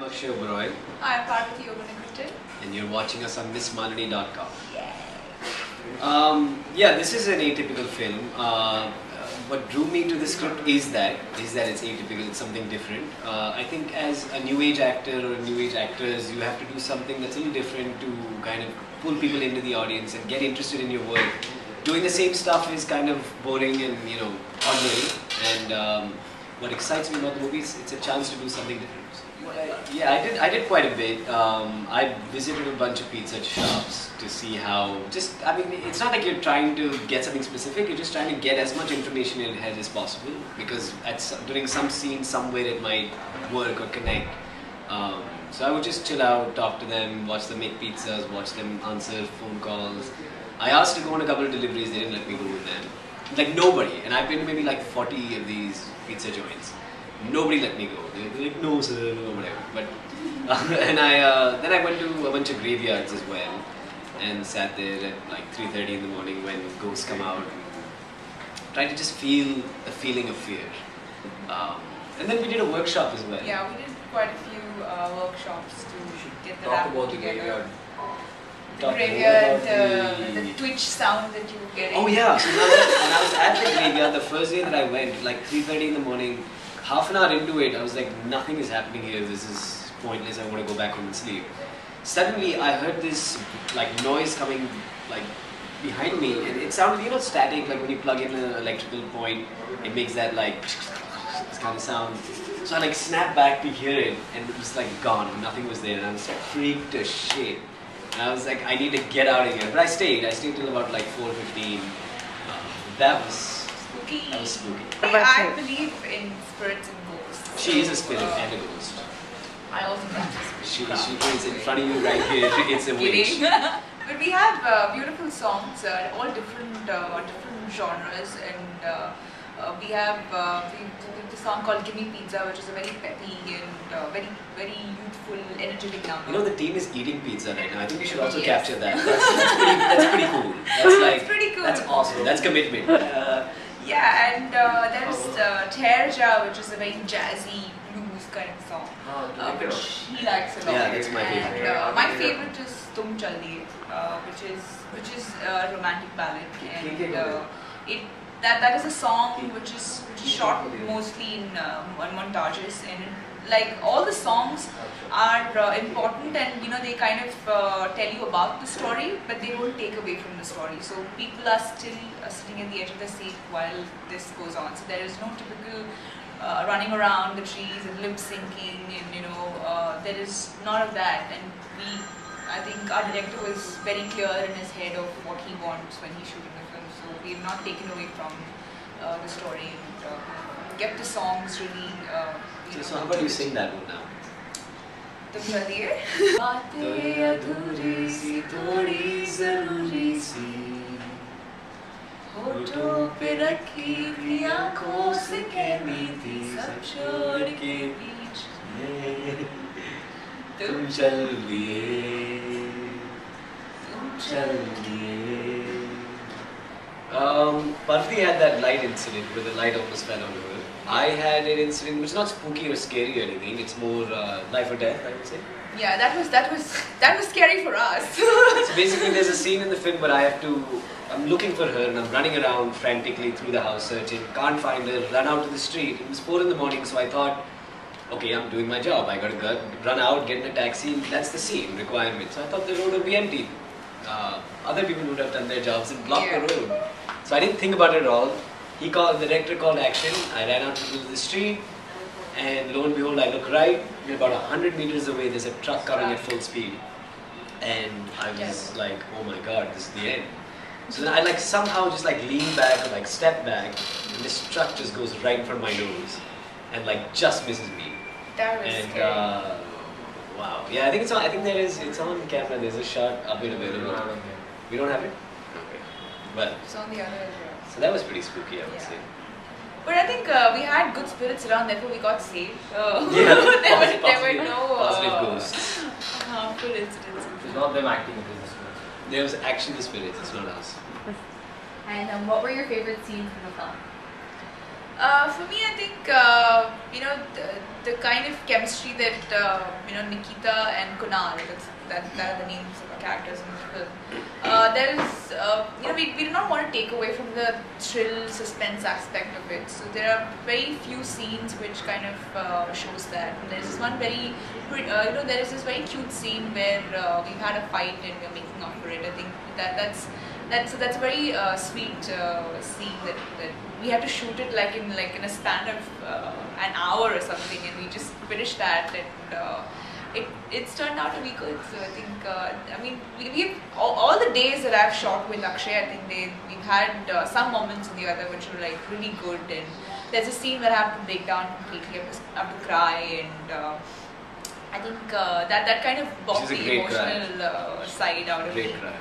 I'm Akshay Oberoi, I'm Parvathy Omanakuttan. and you're watching us on MissMalini.com. Yeah. Um, yeah, this is an atypical film. Uh, what drew me to the script is that is that it's atypical. It's something different. Uh, I think as a new age actor or new age actors, you have to do something that's a little different to kind of pull people into the audience and get interested in your work. Doing the same stuff is kind of boring and you know ordinary. And um, what excites me about the movie is it's a chance to do something different. Well, I- Yeah, I did. I did quite a bit. Um, I visited a bunch of pizza shops to see how. Just, I mean, it's not like you're trying to get something specific. You're just trying to get as much information in your head as possible because at during some scene somewhere it might work or connect. Um, so I would just chill out, talk to them, watch them make pizzas, watch them answer phone calls. I asked to go on a couple of deliveries. They didn't let me go with them. Like nobody, and I've been to maybe like 40 of these pizza joints. Nobody let me go. They were like, no, sir, no, whatever. But and I uh, then I went to a bunch of graveyards as well, and sat there at like 3:30 in the morning when ghosts come out. And Tried to just feel the feeling of fear. Um, and then we did a workshop as well. Yeah, we did quite a few uh, workshops to get the Talk rapport about the graveyard. The graveyard, uh, the- the twitch sound that you were getting. Oh yeah, when I, was, when I was at the graveyard the first day that I went, like 3.30 in the morning, half an hour into it, I was like, nothing is happening here, this is pointless, I want to go back home and sleep. Suddenly I heard this like noise coming like behind me and it sounded, you know, static, like when you plug in an electrical point, it makes that like this kind of sound. So I like snapped back to hear it and it was like gone, nothing was there and I was like freaked to shit. And I was like, I need to get out of here. But I stayed. I stayed till about like 4.15. Uh, that was Spooky. that was spooky. I believe in spirits and ghosts. She is a spirit and a ghost. I also practice She, witchcraft. she is in front of you right here. It's a witch. Kidding. but we have uh, beautiful songs, uh, all different uh, different genres, and uh, we have uh, we, the song called "Gimme Pizza," which is a very peppy and uh, very very youthful, energetic number. You know the team is eating pizza right now. I think we should also Yes. capture that. That's, that's, pretty, that's pretty cool. That's like It's pretty cool. That's awesome. That's commitment. Uh, Yeah, and uh, there's uh, Terja, which is a very jazzy blues kind of song, uh, which he likes a lot. Yeah, that's my And, favorite. uh, my favorite is Tum Chal Diye, uh, which is which is a romantic ballad, and uh, it that that is a song which is which is shot mostly in uh, montages, and like all the songs are uh, important, and you know they kind of uh, tell you about the story, but they don't take away from the story. So people are still uh, sitting at the edge of the seat while this goes on. So there is no typical uh, running around the trees and lip syncing, and you know uh, there is none of that. And we, I think our director was very clear in his head of what he wants when he's shooting the film. So we've not taken away from uh, the story and uh, kept the songs really. Uh, you so, know, so how about you sing that one now? तुम चलिए बातें अधूरी सी थोड़ी जरूरी सी होठों पे रखी थी आंखों से कहनी थी सब छोड़ के बीच तुम चल दिए तुम चल दिए Um, Parthi had that light incident where the light almost fell on her. I had an incident which is not spooky or scary or anything. It's more uh, life or death, I would say. Yeah, that was that was that was scary for us. So basically, there's a scene in the film where I have to. I'm looking for her and I'm running around frantically through the house searching. Can't find her. Run out to the street. It was four in the morning, so I thought, okay, I'm doing my job. I gotta go, run out, get in a taxi. That's the scene requirement. So I thought the road would be empty. Uh, other people would have done their jobs and blocked Yeah. the road. So I didn't think about it at all. He called. The director called action. I ran out to the street. And lo and behold, I look right, and about 100 meters away, there's a truck coming at full speed. And I was Yes. like, oh my god, this is the end. So then I like somehow just like lean back or like step back, and this truck just goes right in front of my nose and like just misses me. That was And uh, wow, yeah, I think it's on. I think there is. It's on camera. There's a shot of it available. We don't have it. Okay. Well, it's on the other. uh, so that was pretty spooky, I would Yeah. say. But I think uh, we had good spirits around, therefore we got saved. Uh, Yeah, there, were, positive- there were no positive uh, ghosts. harmful incidents. It's not them acting it is the spirits. There was actually the spirits. It's not us. And um, what were your favorite scenes from the film? Uh, for me, I think uh, you know the, the kind of chemistry that uh, you know Nikita and Kunal, that's, that that are the names of the characters in the film. Uh, there is uh, you know we, we do not want to take away from the thrill suspense aspect of it. So there are very few scenes which kind of uh, shows that. And there's this one very you know there is this very cute scene where we've had a fight and we're making up for it. I think that that's that's that's a very sweet scene that, that we had to shoot it like in like in a span of uh, an hour or something, and we just finished that and. Uh, it, it's turned out to be good, so I think. Uh, I mean, we, we've all, all the days that I've shot with Akshay. I think they we've had uh, some moments in the other which were like really good, and there's a scene where I have to break down completely. I have to, I have to cry, and uh, I think uh, that that kind of a the emotional uh, side out of Great me. cry.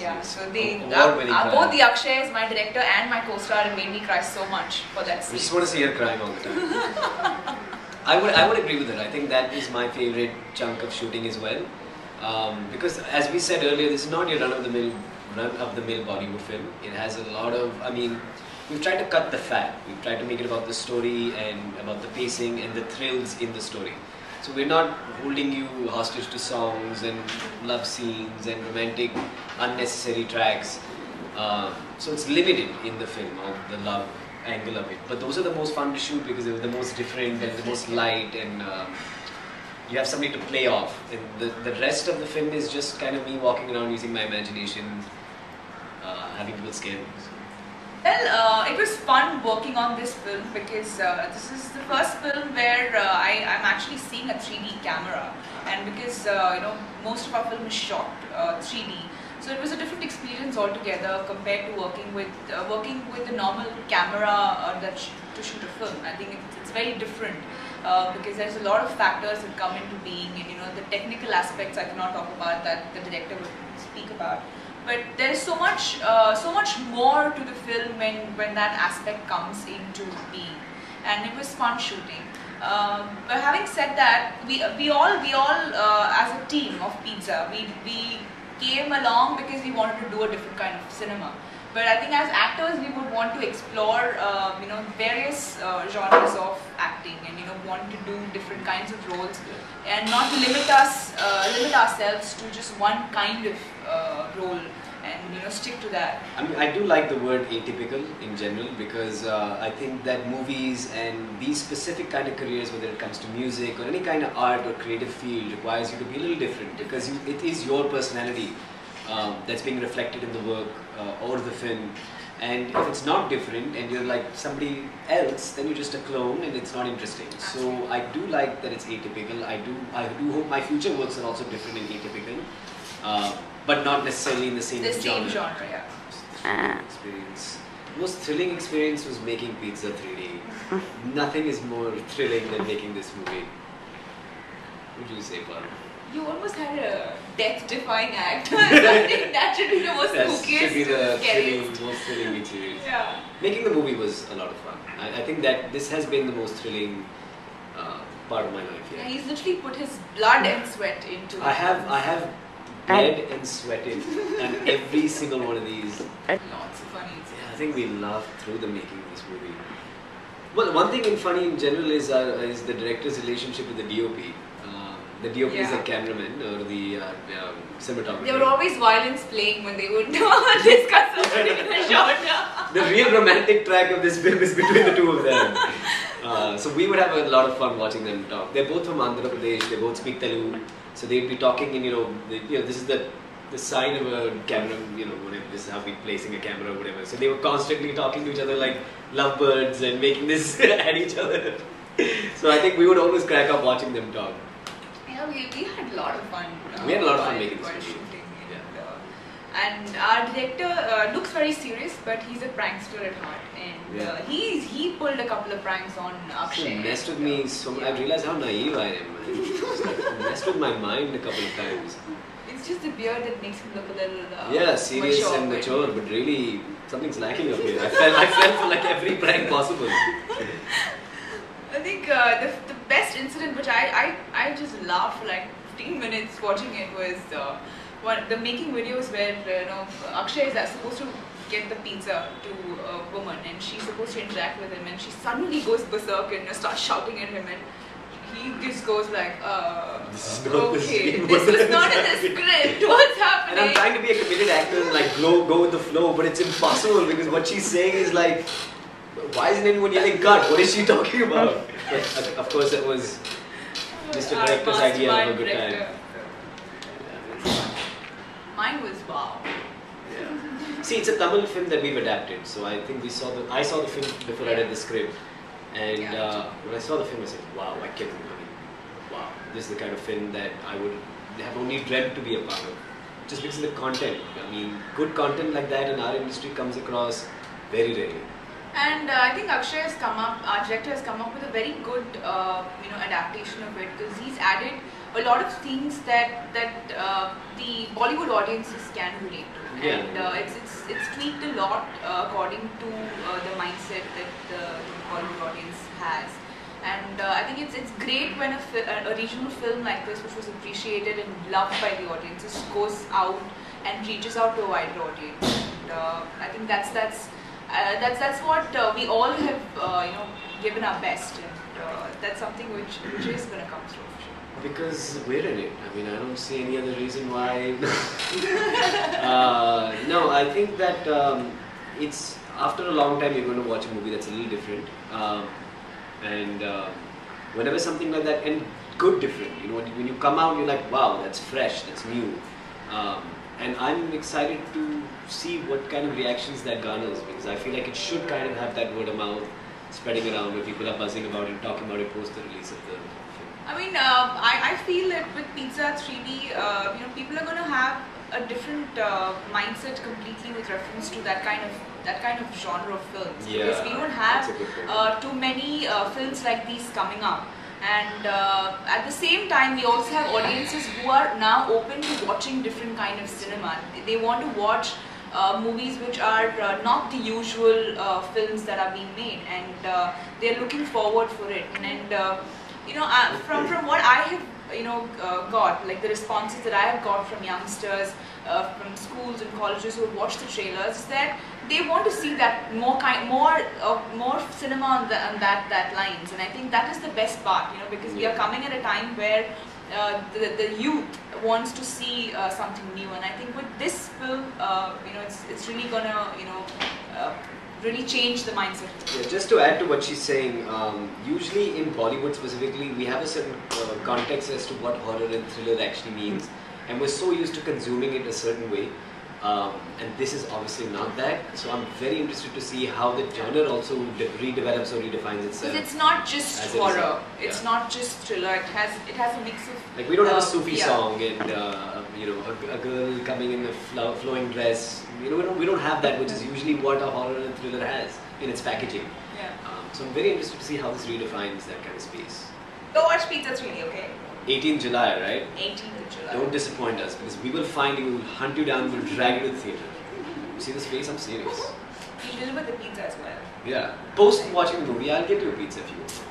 Yeah, so they Award uh, both the Akshays, my director and my co-star, made me cry so much for that I scene. just want to see her crying all the time. I would I would agree with it. I think that is my favorite chunk of shooting as well. Um, because as we said earlier, this is not your run of the mill run of the mill Bollywood film. It has a lot of I mean we've tried to cut the fat. We've tried to make it about the story and about the pacing and the thrills in the story. So we're not holding you hostage to songs and love scenes and romantic unnecessary tracks. Um, so it's limited in the film of the love angle of it. But those are the most fun to shoot because they were the most different and the most light and um, you have something to play off. And the, the rest of the film is just kind of me walking around using my imagination, uh, having people scare me. Well, uh, it was fun working on this film because uh, this is the first film where uh, I, I'm actually seeing a 3D camera, and because uh, you know most of our film is shot uh, 3D, so it was a different experience altogether compared to working with uh, working with the normal camera uh, that sh- to shoot a film. I think it's, it's very different. Uh, because there's a lot of factors that come into being, and you know the technical aspects I cannot talk about that the director would speak about but there's so much uh, so much more to the film when when that aspect comes into being. And it was fun shooting. Um, but having said that we we all we all uh, as a team of pizza we we came along because we wanted to do a different kind of cinema but I think as actors we would want to explore uh, you know various uh, genres of acting and you know want to do different kinds of roles and not limit us uh, limit ourselves to just one kind of uh, role and you know stick to that. I mean, I do like the word atypical in general because uh, I think that movies and these specific kind of careers, whether it comes to music or any kind of art or creative field, requires you to be a little different because you, it is your personality um, that's being reflected in the work uh, or the film. And if it's not different and you're like somebody else, then you're just a clone and it's not interesting. So I do like that it's atypical. I do I do hope my future works are also different and atypical, uh, but not necessarily in the same the genre same genre yeah experience. The most thrilling experience was making Pizza 3D. Nothing is more thrilling than making this movie. What do you say, Paul? You almost had a death-defying act I think that should be the most That spookiest should be the scariest thrilling, most thrilling experience. yeah Making the movie was a lot of fun. I, I think that this has been the most thrilling uh, part of my life. yeah Yeah. he's literally put his blood and sweat into I it. have I have bled and sweated and every single one of these lots of funny Yeah, I think we laughed through the making of this movie. Well, one thing in funny in general is uh, is the director's relationship with the DOP. The DOP is a cameraman or the uh, um, cinematographer. there were always violins playing when they would discuss a particular genre the real romantic track of this film is between the two of them. Uh, so we would have a lot of fun watching them talk. They're both from Andhra Pradesh. They both speak Telugu. So they'd be talking, and you know, the, you know, this is the the sign of a camera. You know, whatever. This is how we're placing a camera or whatever. So they were constantly talking to each other like lovebirds and making this at each other. so I think we would always crack up watching them talk. Yeah, we, we had a lot of fun. Uh, We had a lot of fun making this while movie. shooting. Yeah. And, uh, and our director uh, looks very serious, but he's a prankster at heart, and Yeah. uh, he's he pulled a couple of pranks on So Akshay. it messed with me. So I realized how naive I am. Like messed with my mind a couple of times. It's just the beard that makes him look a little. Uh, Yeah, serious mature, and mature, but really something's lacking up here. I fell, I fell for like every prank possible. I think uh, the, the best incident, which I, I, I just laughed for like 15 minutes watching it, was uh, one, the making videos where uh, you know Akshay is supposed to get the pizza to a woman, and she's supposed to interact with him, and she suddenly goes berserk and starts shouting at him, and he just goes like, uh, This is not okay, this is not in the script. What's happening? And I'm trying to be a committed actor and like go go with the flow, but it's impossible because what she's saying is like, why isn't anyone yelling cut? What is she talking about? But of course, it was Mr. Our Director's idea of a mastermind good time. Mine was wow. Yeah. See, it's a Tamil film that we've adapted, so I think we saw the. I saw the film before I read the script, and Yeah. uh, when I saw the film, I said, "Wow, I can't believe, wow, this is the kind of film that I would have only dreamt to be a part of." Just because of the content. I mean, good content like that in our industry comes across very rarely. And uh, I think Akshay has come up, our director has come up with a very good, uh, you know, adaptation of it because he's added a lot of things that that uh, the Bollywood audiences can relate to, Yeah. and uh, it's, it's it's tweaked a lot uh, according to uh, the mindset that the, the Bollywood audience has. And uh, I think it's it's great when a, a regional film like this, which was appreciated and loved by the audiences, goes out and reaches out to a wider audience. And, uh, I think that's that's uh, that's that's what uh, we all have uh, you know given our best, and uh, that's something which which is going to come through. Because we're in it. I mean, I don't see any other reason why. uh, no, I think that um, it's after a long time you're going to watch a movie that's a little different, um, and uh, whenever something like that and good different, you know, when you come out, you're like, wow, that's fresh, that's new, um, and I'm excited to see what kind of reactions that garners because I feel like it should kind of have that word of mouth spreading around where people are buzzing about it, talking about it post the release of the film. I mean, uh, I, I feel that with Pizza 3D, uh, you know, people are going to have a different uh, mindset completely with reference to that kind of that kind of genre of films yeah, because we don't have a good point. uh, too many uh, films like these coming up. And uh, at the same time, we also have audiences who are now open to watching different kind of cinema. They want to watch uh, movies which are uh, not the usual uh, films that are being made, and uh, they're looking forward for it. And, and uh, you know, from from what I have you know uh, got, like the responses that I have got from youngsters, uh, from schools and colleges who have watched the trailers, is that they want to see that more kind, more uh, more cinema on, the, on that that lines. And I think that is the best part, you know, because we are coming at a time where uh, the, the youth wants to see uh, something new, and I think with this film, uh, you know, it's, it's really gonna, you know, uh, really change the mindset. Yeah, just to add to what she's saying, um, usually in Bollywood specifically, we have a certain uh, context as to what horror and thriller actually means, and we're so used to consuming it a certain way. Um, and this is obviously not that. So I'm very interested to see how the genre also de- redevelops or redefines itself. Because it's not just horror, result, it's yeah. not just thriller. It has it has a mix of Like we don't have a uh, Sufi yeah. song and uh, you know a, a girl coming in a flow, flowing dress. You know we don't, we don't have that, which is usually what a horror and thriller has in its packaging. Yeah. Um, so I'm very interested to see how this redefines that kind of space. Go watch Pizza 3D, okay? 18th July, right? 18th of July. Don't disappoint us because we will find you, we will hunt you down, we'll drag you to the theatre. You see this face? I'm serious. We deliver the pizza as well. Yeah. Post watching the movie, I'll get you a pizza if you want.